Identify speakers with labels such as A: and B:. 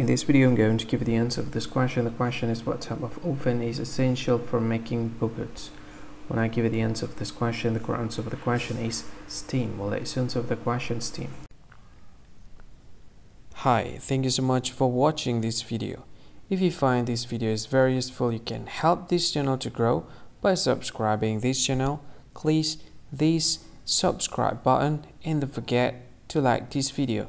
A: In this video, I'm going to give you the answer of this question. The question is what type of oven is essential for making baguettes? When I give you the answer of this question, the correct answer of the question is steam. Well, the essence of the question steam. Hi, thank you so much for watching this video. If you find this video is very useful, you can help this channel to grow by subscribing this channel. Please this subscribe button and don't forget to like this video.